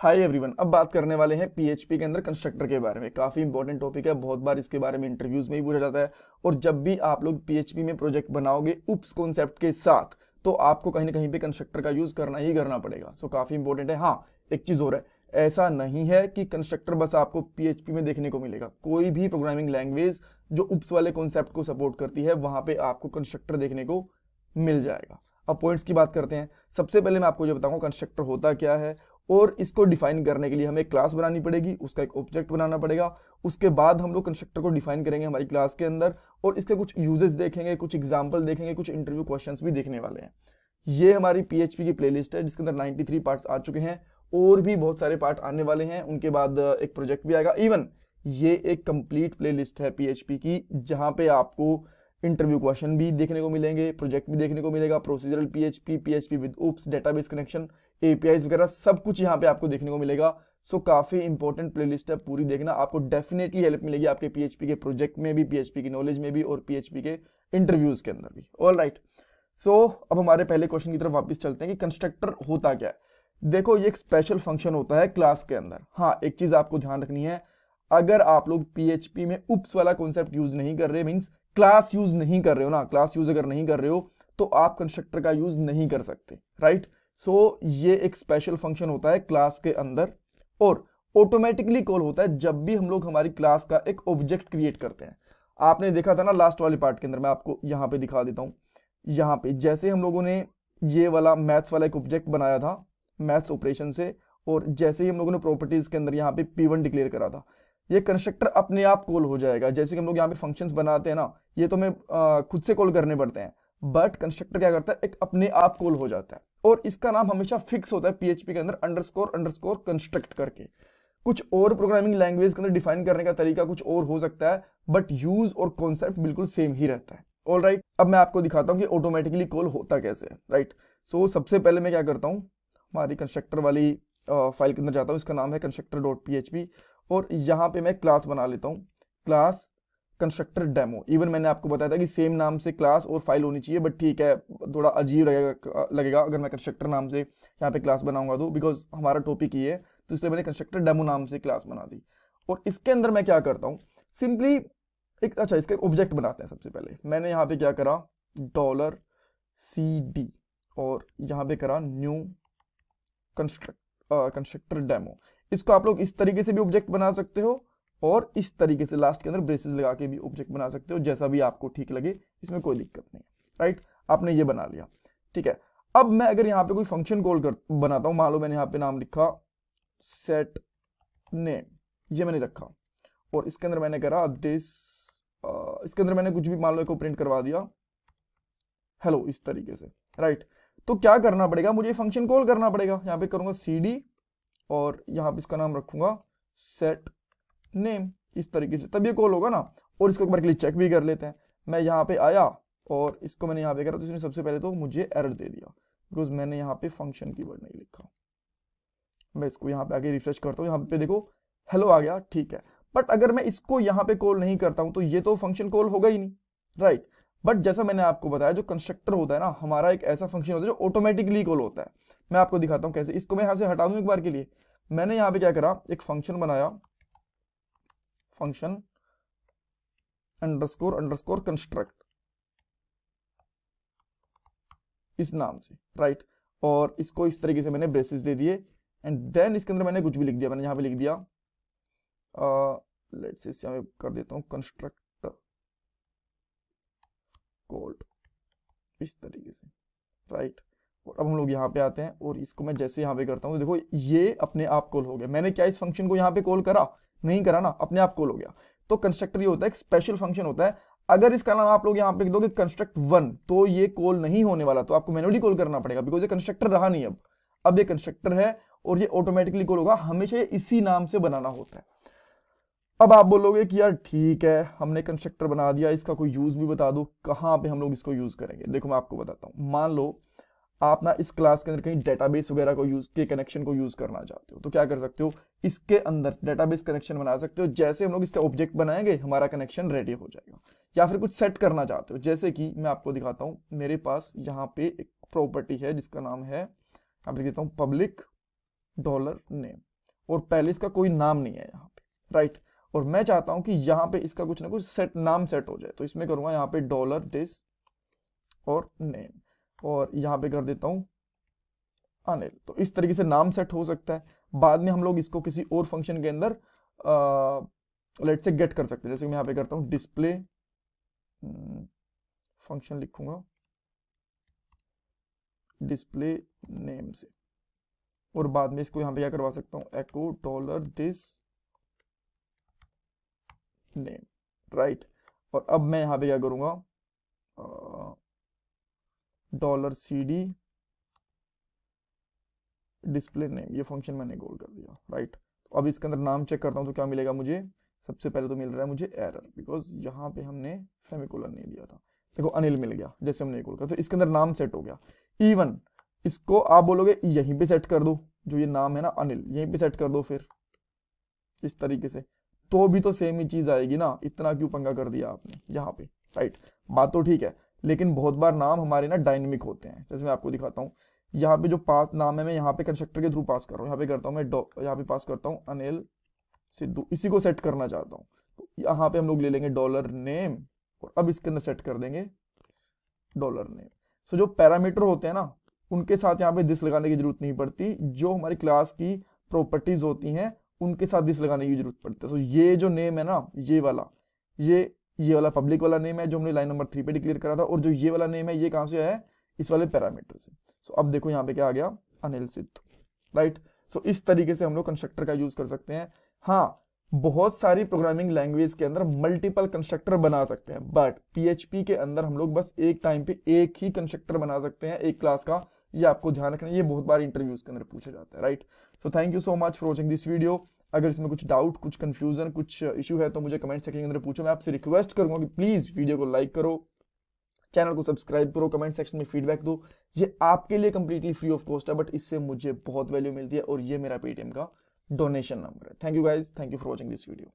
Hi everyone अब बात करने वाले हैं पीएचपी के अंदर कंस्ट्रक्टर के बारे में। काफ़ी इंपॉर्टेंट टॉपिक है, बहुत बार इसके बारे में इंटरव्यूज़ में भी पूछा जाता है। और जब भी आप लोग पीएचपी में प्रोजेक्ट बनाओगे उप्स कॉन्सेप्ट के साथ तो आपको कहीं ना कहीं पे कंस्ट्रक्टर का यूज़ करना ही करना पड़ेगा। सो काफ़ी इंपॉर्टेंट है। हाँ एक चीज़ और है। ऐसा नहीं है कि कंस्ट्रक्टर बस आपको पीएचपी में देखने को मिलेगा। कोई भी प्रोग्रामिंग लैंग्वेज जो उप्स वाले कॉन्सेप्ट को सपोर्ट करती है, वहाँ पे आपको कंस्ट्रक्टर देखने को मिल जाएगा। अब पॉइंट्स की बात करते हैं। सबसे पहले मैं आपको जो बताऊँगा कंस्ट्रक्टर होता क्या है और इसको डिफाइन करने के लिए हमें क्लास बनानी पड़ेगी, उसका एक ऑब्जेक्ट बनाना पड़ेगा। उसके बाद हम लोग कंस्ट्रक्टर को डिफाइन करेंगे हमारी क्लास के अंदर और इसके कुछ यूजेस देखेंगे, कुछ एग्ज़ाम्पल देखेंगे, कुछ इंटरव्यू क्वेश्चन भी देखने वाले हैं। ये हमारी पीएचपी की प्लेलिस्ट है, जिसके अंदर 93 पार्ट्स आ चुके हैं और भी बहुत सारे पार्ट आने वाले हैं। उनके बाद एक प्रोजेक्ट भी आएगा। इवन ये एक कंप्लीट प्लेलिस्ट है पीएचपी की, जहाँ पे आपको इंटरव्यू क्वेश्चन भी देखने को मिलेंगे प्रोजेक्ट भी देखने को मिलेगा procedural PHP PHP with OOPs database connection API वगैरह सब कुछ यहाँ पे आपको देखने को मिलेगा। सो so, काफ़ी इंपॉर्टेंट प्लेलिस्ट है पूरी देखना। आपको डेफिनेटली हेल्प मिलेगी आपके पीएचपी के प्रोजेक्ट में भी पीएचपी की नॉलेज में भी और पीएचपी के इंटरव्यूज़ के अंदर भी। ऑल राइट सो अब हमारे पहले क्वेश्चन की तरफ़ वापस चलते हैं कि कंस्ट्रक्टर होता क्या है। देखो ये एक स्पेशल फ़ंक्शन होता है क्लास के अंदर। हाँ एक चीज़ आपको ध्यान रखनी है। अगर आप लोग पीएचपी में उप्स वाला कॉन्सेप्ट यूज़ नहीं कर रहे मीन्स क्लास यूज़ नहीं कर रहे हो ना क्लास यूज़ अगर नहीं कर रहे हो तो आप कंस्ट्रक्टर का यूज़ नहीं कर सकते राइट सो so, ये एक स्पेशल फ़ंक्शन होता है क्लास के अंदर और ऑटोमेटिकली कॉल होता है जब भी हम लोग हमारी क्लास का एक ऑब्जेक्ट क्रिएट करते हैं। आपने देखा था ना लास्ट वाले पार्ट के अंदर मैं आपको यहाँ पे दिखा देता हूँ। यहाँ पे जैसे हम लोगों ने ये वाला मैथ्स वाला एक ऑब्जेक्ट बनाया था मैथ्स ऑपरेशन से और जैसे ही हम लोगों ने प्रॉपर्टीज़ के अंदर यहाँ पे P1 डिक्लेयर करा था ये कंस्ट्रक्टर अपने आप कॉल हो जाएगा। जैसे कि हम लोग यहाँ पे फ़ंक्शंस बनाते हैं ना ये तो हमें खुद से कॉल करने पड़ते हैं बट कंस्ट्रक्टर क्या करता है एक अपने आप कॉल हो जाता है। और इसका नाम हमेशा फिक्स होता है पीएचपी के अंदर अंडरस्कोर अंडरस्कोर कंस्ट्रक्ट करके। कुछ और प्रोग्रामिंग लैंग्वेज के अंदर डिफाइन करने का तरीका कुछ और हो सकता है बट यूज़ और कॉन्सेप्ट बिल्कुल सेम ही रहता है। ऑल राइट right, अब मैं आपको दिखाता हूँ कि ऑटोमेटिकली कॉल होता कैसे है राइट सो सबसे पहले मैं क्या करता हूँ हमारी कंस्ट्रक्टर वाली फ़ाइल के अंदर जाता हूँ इसका नाम है कंस्ट्रक्टर डॉट पीएचपी और यहाँ पे मैं क्लास बना लेता हूँ। क्लास कंस्ट्रक्टर डेमो इवन मैंने आपको बताया था कि सेम नाम से क्लास और फ़ाइल होनी चाहिए बट ठीक है, थोड़ा अजीब लगेगा लगेगा अगर मैं कंस्ट्रक्टर नाम से यहाँ पे क्लास बनाऊँगा तो बिकॉज़ हमारा टॉपिक ये है तो इसलिए मैंने कंस्ट्रक्टर डेमो नाम से क्लास बना दी। और इसके अंदर मैं क्या करता हूँ सिंपली एक अच्छा इसका ऑब्जेक्ट बनाते हैं सबसे पहले। मैंने यहाँ पे क्या करा डॉलर सी डी और यहाँ पे करा न्यू कंस्ट्रक्ट कंस्ट्रक्टर डेमो इसको आप लोग इस तरीके से भी ऑब्जेक्ट बना सकते हो और इस तरीके से लास्ट के अंदर ब्रेसेस लगा के भी ऑब्जेक्ट बना सकते हो, जैसा भी आपको ठीक लगे, इसमें कोई दिक्कत नहीं है राइट आपने ये बना लिया, ठीक है? अब मैं अगर यहाँ पे कोई फ़ंक्शन कॉल कर, बनाता हूँ, मान लो मैंने यहाँ पे नाम लिखा सेट नेम ये मैंने रखा, और इसके अंदर मैंने करा दिस इसके अंदर मैंने कुछ भी, मान लो को प्रिंट करवा दिया हेलो इस तरीके से राइट तो क्या करना पड़ेगा? मुझे फ़ंक्शन कॉल करना पड़ेगा, यहाँ पे करूँगा सी डी और यहाँ पे इसका नाम रखूँगा सेट नेम, इस तरीके से। तब ये कॉल होगा ना, और इसको एक बार के लिए चेक भी कर लेते हैं। मैं यहाँ पे आया, और इसको मैंने यहाँ पे करा तो इसने सबसे पहले तो मुझे एरर दे दिया बिकॉज़ मैंने यहाँ पे फ़ंक्शन की वर्ड नहीं लिखा। मैं इसको यहाँ पे आगे रिफ्रेश करता हूँ, यहाँ पे देखो हेलो आ गया, ठीक है। बट अगर मैं इसको यहाँ पे कॉल नहीं करता हूँ तो ये तो फ़ंक्शन कॉल होगा ही नहीं राइट right. बट जैसा मैंने आपको बताया, जो कंस्ट्रक्टर होता है ना, हमारा एक ऐसा फ़ंक्शन होता है जो ऑटोमेटिकली कॉल होता है। मैं आपको दिखाता हूँ कैसे। इसको मैं यहाँ से हटा दूँ एक बार के लिए। मैंने यहाँ पे क्या करा, एक फ़ंक्शन बनाया फ़ंक्शन अंडरस्कोर अंडरस्कोर कंस्ट्रक्ट इस नाम से राइट और इसको इस तरीके से मैंने ब्रेसिस दे दिए। एंड देन इसके अंदर मैंने कुछ भी लिख दिया, मैंने यहाँ पे लिख दिया लेट्स इस यहाँ कर देता हूँ कंस्ट्रक्ट कोड इस तरीके से राइट और अब हम लोग यहाँ पे आते हैं और इसको मैं जैसे यहाँ पे करता हूँ तो देखो ये अपने आप कॉल हो गया। मैंने क्या इस फ़ंक्शन को यहाँ पे कॉल करा? नहीं करा ना, अपने आप कॉल हो गया। तो कंस्ट्रक्टर ये होता है, एक स्पेशल फ़ंक्शन होता है। अगर इसका नाम आप लोग यहाँ पे लिख दोगे कंस्ट्रक्ट वन तो ये कॉल नहीं होने वाला तो आपको मैनुअली कॉल करना पड़ेगा बिकॉज़ ये कंस्ट्रक्टर रहा नहीं अब। अब ये कंस्ट्रक्टर है, और ये ऑटोमेटिकली कॉल होगा, हमेशा इसी नाम से बनाना होता है। अब आप बोलोगे कि यार ठीक है, हमने कंस्ट्रक्टर बना दिया, इसका कोई यूज़ भी बता दो, कहाँ पे हम लोग इसको यूज़ करेंगे? देखो मैं आपको बताता हूँ। मान लो, आप ना इस क्लास के अंदर कहीं डेटाबेस वगैरह को यूज़ के कनेक्शन को यूज़ करना चाहते हो तो क्या कर सकते हो? इसके अंदर डेटाबेस कनेक्शन बना सकते हो। जैसे हम लोग इसका ऑब्जेक्ट बनाएँगे, हमारा कनेक्शन रेडी हो जाएगा। या फिर कुछ सेट करना चाहते हो। जैसे कि मैं आपको दिखाता हूँ, मेरे पास यहाँ पे एक प्रॉपर्टी है जिसका नाम है यहाँ पे देता हूँ पब्लिक डॉलर नेम और पहले इसका कोई नाम नहीं है यहाँ पे राइट और मैं चाहता हूँ कि यहाँ पे इसका कुछ ना कुछ सेट नाम सेट हो जाए। तो इसमें करूँगा यहाँ पे डॉलर दिस और नेम और यहाँ पे कर देता हूँ, अनिल। तो इस तरीके से नाम सेट हो सकता है। बाद में हम लोग इसको किसी और फ़ंक्शन के अंदर लेट से गेट कर सकते हैं। जैसे मैं यहाँ पे करता हूँ डिस्प्ले फ़ंक्शन लिखूँगा। डिस्प्ले नेम से। और बाद में इसको यहाँ पे क्या करवा सकता हूँ? Echo dollar this name right और अब मैं यहाँ पे क्या करूँगा? Dollar C D display name ये फ़ंक्शन मैंने गोल कर दिया राइट तो अब इसके अंदर नाम चेक करता हूँ तो क्या मिलेगा मुझे? सबसे पहले तो मिल रहा है मुझे एरर बिकॉज़ यहाँ पे हमने सेमिकोलन नहीं दिया था। देखो, अनिल मिल गया, जैसे हमने गोल कर। तो इसके अंदर नाम सेट हो गया। इवन इसको आप बोलोगे, यहीं पे सेट कर दो, जो ये नाम है ना, अनिल, यहीं पे सेट कर दो फिर। इस तरीके से। तो भी तो सेम ही चीज़ आएगी ना, इतना क्यों पंगा कर दिया आपने? यहाँ पे राइट बात तो ठीक है, लेकिन बहुत बार नाम हमारे ना डायनेमिक होते हैं। जैसे मैं आपको दिखाता हूँ यहाँ पे जो पास नाम है, मैं यहाँ पे कंस्ट्रक्टर के थ्रू पास कर रहा हूँ। यहाँ पे करता हूँ मैं डॉ यहाँ पे पास करता हूँ अनिल सिद्धू। इसी को सेट करना चाहता हूँ। तो यहाँ पे हम लोग ले लेंगे डॉलर नेम और अब इसके अंदर सेट कर देंगे डॉलर नेम सो जो पैरामीटर होते हैं ना, उनके साथ यहाँ पे दिस लगाने की ज़रूरत नहीं पड़ती। जो हमारी क्लास की प्रॉपर्टीज़ होती हैं, उनके साथ दिस लगाने की ज़रूरत पड़ती है। सो ये जो नेम है ना, ये वाला, ये ये वाला पब्लिक वाला नेम है जो हमने लाइन नंबर थ्री पे डिक्लेयर करा था। और जो ये वाला नेम है, ये कहाँ से है? इस वाले पैरामीटर से। सो अब देखो यहाँ पे क्या आ गया? अनिल सिद्धू राइट सो इस तरीके से हम लोग कंस्ट्रक्टर का यूज़ कर सकते हैं। हाँ बहुत सारी प्रोग्रामिंग लैंग्वेज के अंदर मल्टीपल कंस्ट्रक्टर बना सकते हैं बट पीएचपी के अंदर हम लोग बस एक टाइम पे एक ही कंस्ट्रक्टर बना सकते हैं, एक क्लास का। ये आपको ध्यान रखना ये बहुत बार इंटरव्यूज़ के अंदर पूछा जाता है right so thank you so much for watching this video अगर इसमें कुछ डाउट कुछ कंफ्यूजन कुछ इशू है तो मुझे कमेंट सेक्शन के अंदर पूछो। मैं आपसे रिक्वेस्ट करूँगा कि प्लीज़ वीडियो को लाइक करो। चैनल को सब्सक्राइब करो कमेंट सेक्शन में फीडबैक दो। ये आपके लिए कंप्लीटली फ्री ऑफ़ कॉस्ट है बट इससे मुझे बहुत वैल्यू मिलती है और ये मेरा पेटीएम का डोनेशन नंबर है। Thank you guys thank you for watching this video